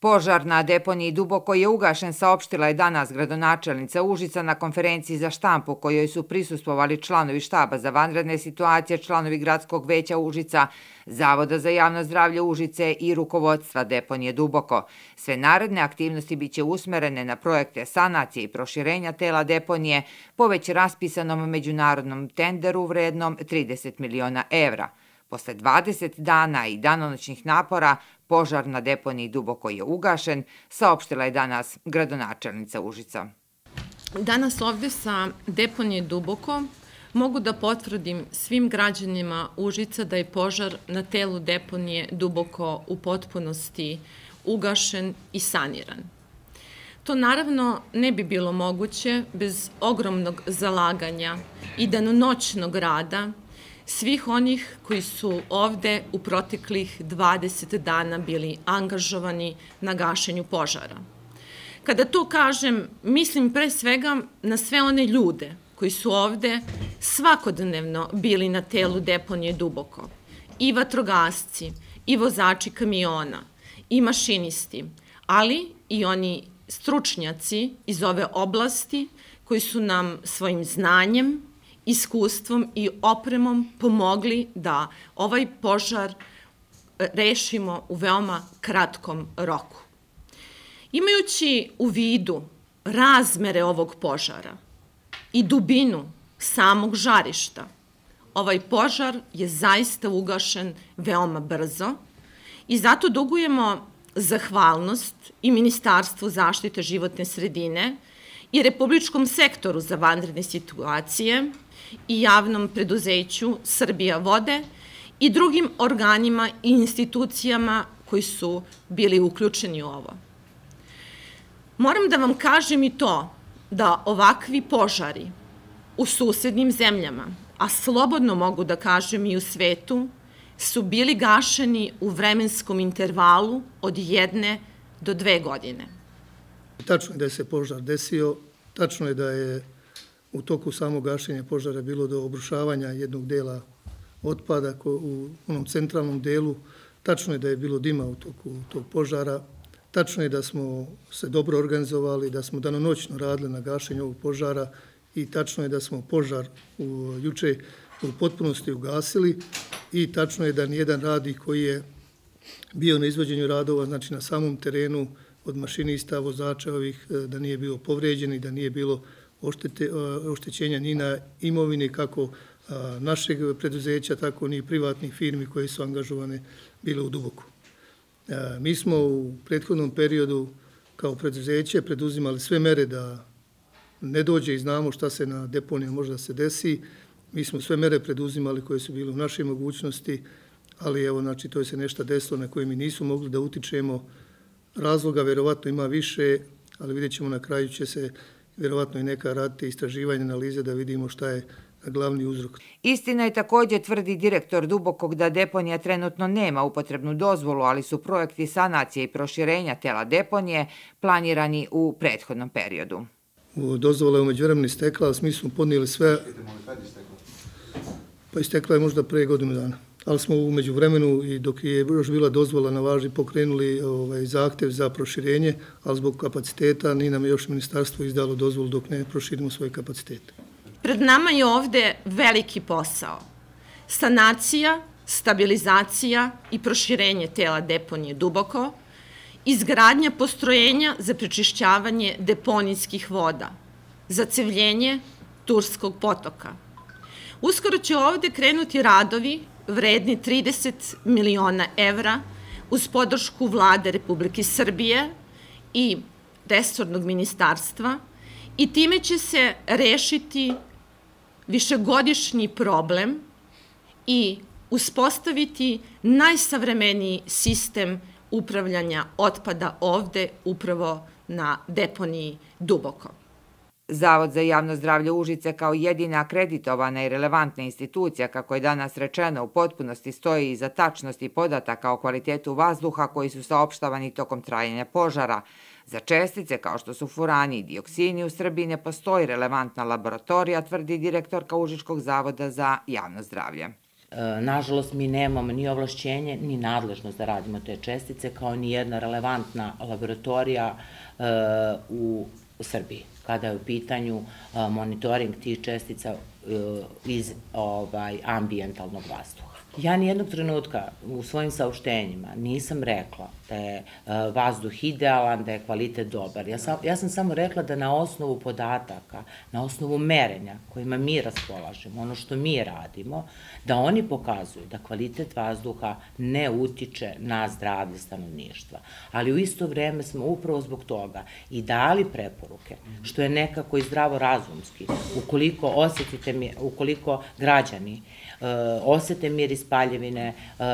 Požar na deponiji Duboko je ugašen, saopštila je danas gradonačelnica Užica na konferenciji za štampu kojoj su prisustvovali članovi štaba za vanredne situacije, članovi gradskog veća Užica, Zavoda za javno zdravlje Užice i rukovodstva deponije Duboko. Sve naredne aktivnosti biće usmerene na projekte sanacije i proširenja tela deponije po već raspisanom međunarodnom tenderu vrednom 30 miliona evra. Posle 20 dana i danonoćnih napora, požar na deponiji duboko je ugašen, saopštila je danas gradonačelnica Užica. Danas ovde sa deponije duboko mogu da potvrdim svim građanima Užica da je požar na telu deponije duboko u potpunosti ugašen i saniran. To naravno ne bi bilo moguće bez ogromnog zalaganja i danonoćnog rada svih onih koji su ovde u proteklih 20 dana bili angažovani na gašenju požara. Kada to kažem, mislim pre svega na sve one ljude koji su ovde svakodnevno bili na telu deponije duboko. I vatrogasci, i vozači kamiona, i mašinisti, ali i oni stručnjaci iz ove oblasti koji su nam svojim znanjem, iskustvom i opremom pomogli da ovaj požar e, rešimo u veoma kratkom roku. Imajući u vidu razmere ovog požara i dubinu samog žarišta, ovaj požar je zaista ugašen veoma brzo i zato dugujemo zahvalnost i Ministarstvu zaštite životne sredine i Republičkom sektoru za vanredne situacije i javnom preduzeću Srbija vode i drugim organima i institucijama koji su bili uključeni u ovo. Moram da vam kažem i to da ovakvi požari u susednim zemljama, a slobodno mogu da kažem i u svetu, su bili gašeni u vremenskom intervalu od jedne do dve godine. Tačno je da je se požar desio, tačno je da je u toku samog gašenja požara bilo do obrušavanja jednog dela otpada u onom centralnom delu. Tačno je da je bilo dima u toku tog požara. Tačno je da smo se dobro organizovali, da smo danonoćno radili na gašenju ovog požara i tačno je da smo požar u, juče u potpunosti ugasili i tačno je da nijedan radnik koji je bio na izvođenju radova, znači na samom terenu od mašinista, vozača ovih, da nije bilo povređen i da nije bilo oštećenja ni na imovini kako našeg preduzeća, tako ni privatnih firmi koje su angažovane bile u Duboku. Mi smo u prethodnom periodu kao preduzeće preduzimali sve mere da ne dođe i znamo šta se na deponiju može da se desi. Mi smo sve mere preduzimali koje su bile u našoj mogućnosti, ali evo, znači, to je se nešto desilo na koje mi nisu mogli da utičemo. Razloga verovatno ima više, ali vidjet ćemo na kraju će se verovatno i neka radite istraživanje analize da vidimo šta je glavni uzrok. Istina je takođe, tvrdi direktor Dubokog, da deponija trenutno nema upotrebnu dozvolu, ali su projekti sanacije i proširenja tela deponije planirani u prethodnom periodu. Dozvola je umeđu vremeni stekla, ali mi smo podnijeli sve... Pa istekla je možda pre godinu dana ali smo umeđu vremenu i dok je još bila dozvola na važi pokrenuli ovaj, zahtev za proširenje, ali zbog kapaciteta ni nam još ministarstvo izdalo dozvolu dok ne proširimo svoje kapacitete. Pred nama je ovde veliki posao. Sanacija, stabilizacija i proširenje tela deponije duboko, izgradnja postrojenja za prečišćavanje deponijskih voda, zacevljenje Turskog potoka. Uskoro će ovde krenuti radovi vredni 30 miliona evra uz podršku vlade Republike Srbije i resornog ministarstva i time će se rešiti višegodišnji problem i uspostaviti najsavremeniji sistem upravljanja otpada ovde upravo na deponiji Duboko. Zavod za javno zdravlje Užice kao jedina akreditovana i relevantna institucija, kako je danas rečeno, u potpunosti stoji iza tačnosti podataka o kvalitetu vazduha koji su saopštavani tokom trajanja požara. Za čestice kao što su furani i dioksini u Srbiji ne postoji relevantna laboratorija, tvrdi direktorka Užičkog zavoda za javno zdravlje. E, nažalost, mi nemamo ni ovlašćenje, ni nadležnost da radimo te čestice, kao ni jedna relevantna laboratorija e, u Srbiji, kada je u pitanju e, monitoring tih čestica iz ovaj, ambijentalnog vazduha. Ja nijednog trenutka u svojim saopštenjima nisam rekla da je e, vazduh idealan, da je kvalitet dobar. Ja sam, ja sam samo rekla da na osnovu podataka, na osnovu merenja kojima mi raspolažemo, ono što mi radimo, da oni pokazuju da kvalitet vazduha ne utiče na zdravlje stanovništva. Ali u isto vreme smo upravo zbog toga i dali preporuke, što je nekako i zdravo razumski. Ukoliko osetite mi, ukoliko građani uh, osete mir iz paljevine, uh,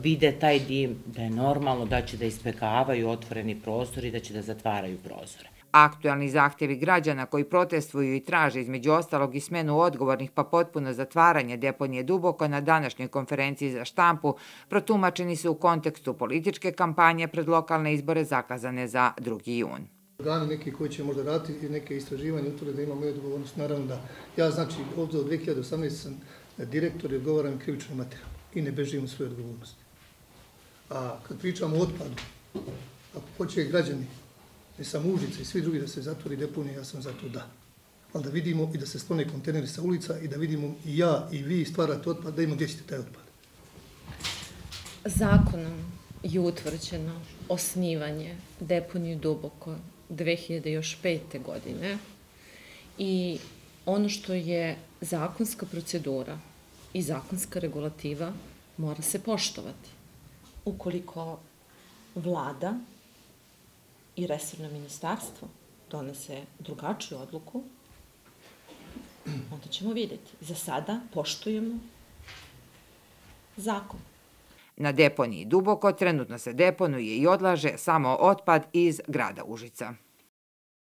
vide taj dim, da je normalno da će da ispekavaju otvoreni prostor i da će da zatvaraju prozore. Aktualni zahtjevi građana koji protestuju i traže između ostalog i smenu odgovornih pa potpuno zatvaranje deponije Duboko na današnjoj konferenciji za štampu protumačeni su u kontekstu političke kampanje pred lokalne izbore zakazane za 2. jun. Organi neki koji će možda raditi neke istraživanje utvrde da imamo odgovornost, naravno da ja znači ovdje od 2018 sam direktor i odgovaram krivičnu materiju i ne bežim u svoje odgovornosti. A kad pričamo o otpadu, ako hoće građani, ne samo Užice i svi drugi da se zatvori deponija, ja sam za to da. Ali da vidimo i da se sklone konteneri sa ulica i da vidimo i ja i vi stvarate otpad, da imamo gdje ćete taj otpad. Zakonom je utvrđeno osnivanje deponiju duboko 2005. godine i ono što je zakonska procedura i zakonska regulativa mora se poštovati. Ukoliko vlada i resorno ministarstvo donese drugačiju odluku, onda ćemo vidjeti. Za sada poštujemo zakon. Na deponiji Duboko trenutno se deponuje i odlaže samo otpad iz grada Užica.